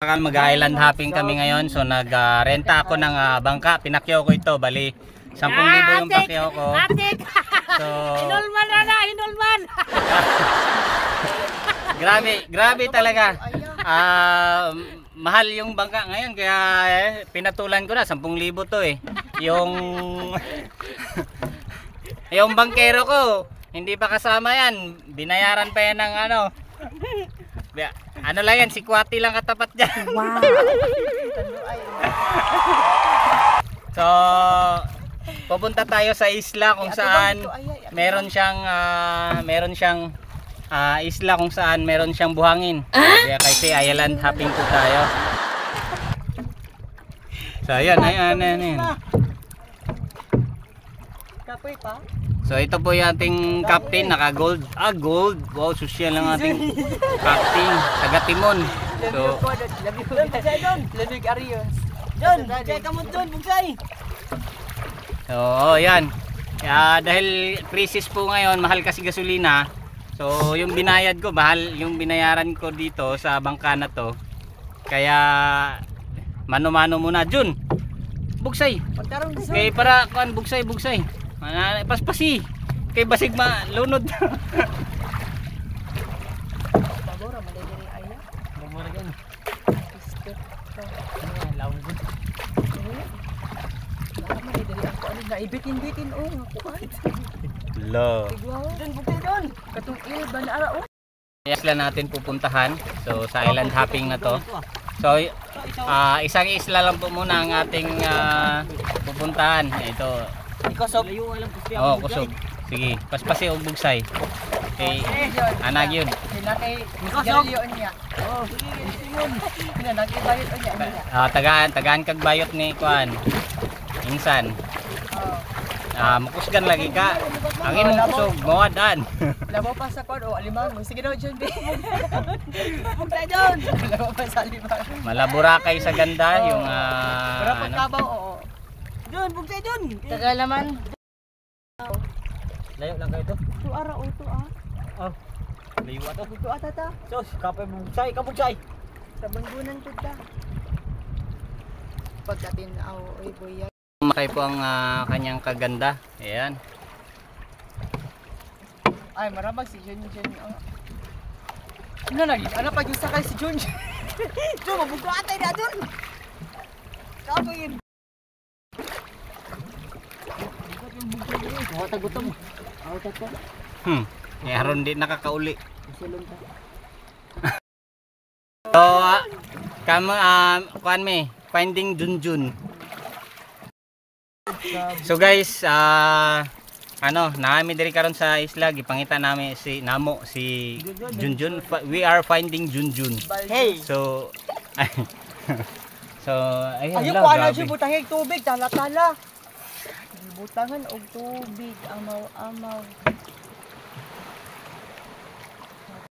Mag-island hopping kami ngayon. So nag-renta ako ng ah, bangka. Pinakyaw ko ito. Bali, 10,000 yung pakyaw ko. Atik! So, Hinulman na na! Hinulman! grabe, grabe talaga. Ah, mahal yung bangka ngayon kaya eh, pinatulan ko na 10,000 to eh. Yung yung bangkero ko, hindi pa kasama yan. Binayaran pa yan ng ano. Ano lang yan, si Kwati lang katapat dyan. Wow! So, pupunta tayo sa isla kung saan meron siyang ah, meron siyang ah, isla kung saan meron siyang buhangin. Kaya kasi island hopping po tayo. So, ayan, ayan, ayan, ayan. Kapoy pa? So, ito po yung ating captain, naka gold. Ah, gold. Wow, social lang ating captain. Taga Timon. So! Lamig Arios. Doon! Bugsay ka mo doon! Bugsay! So, oh, yan. Ah, dahil crisis po ngayon, mahal kasi gasolina. So, yung binayad ko, mahal yung binayaran ko dito sa bangka na to. Kaya, mano-mano muna. Jun, bugsay. Pagtarong gusto. Kay para, kuan, bugsay, bugsay. Mana, paspasi. Kay basig ma, lunod. Pagora, malagiri aya. Bumaragan. Step ka. Lawag. Baka malagiri ako. Ano na? Ibitin-bitin o. Nga kuhan. Lo. Tigwaw. Doon! Bugsay doon! Katong il. Banara o. Isla natin pupuntahan. So, sa island hopping na to. So, ah, isang isla lang po muna ang ating ah, pupuntahan. Ito, Ko Oh, kusog. Sige, paspasi og bugsay. Kay anag yun. Sinakay. Ikosog. niya. Oh, sige. Yun. Sinakay bayot niya. Ah, tagaan, tagaan kag bayot ni kuan. Insan. Oh. Ah, mukusgan lagi ka. Ang imong kusog mawadan. Labo pa sa kod o alimang. Sige daw, John. Bugsay John. Labo pa sa alimang. Malabura kay sa ganda yung Pero ah, ano. pagkabaw, oo. John, bugsay John. Tagalaman. Layo lang kayo to. Tu ara o tu ah. Oh. Layo ato. Tu ata ta. Sos, kapay bugsay, ka bugsay. Sa banggunan tu ta. Pagdating aw oy boya. Makay po ang ah, kanyang kaganda. Ayan. Ay, marabag si John John. Oh. Ano lagi? Ano pa yung sakay si John? John, mabuga atay na John. Kapo Ako tagutom. Ako tagutom. Hmm. Eh, haron di nakakauli. Ta. So, uh, kamo, ah, kuan me, finding Junjun. So guys, ah, ano, naami diri karon sa isla, gipangita namin si Namo, si Junjun. We are finding Junjun. Hey! So, so, ayun Ayun lang, ko ana grabe. siya tubig, tala-tala. Butangan og tubig, amaw-amaw.